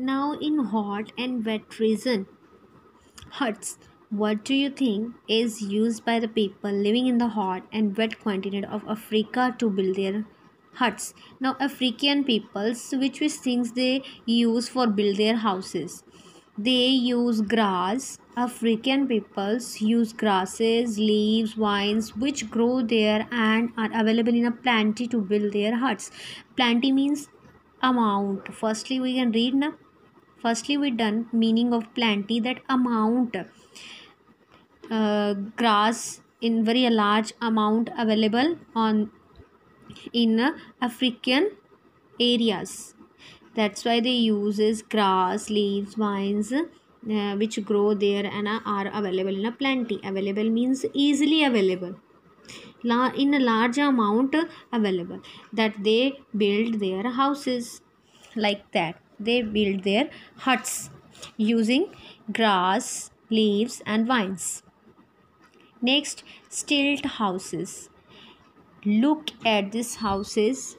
now in hot and wet region huts what do you think is used by the people living in the hot and wet continent of africa to build their huts? Now african peoples which which things they use for build their houses? They use grass. African peoples use grasses leaves vines which grow there and are available in a plenty to build their huts. Plenty means amount. Firstly we can read now firstly we done meaning of plenty that amount uh, grass in very large amount available on in uh, african areas. That's why they uses grass leaves vines uh, which grow there and are available in a plenty. Available means easily available. La- in a large amount available that they build their houses like that they build their huts using grass leaves and vines. Next stilt houses. Look at these houses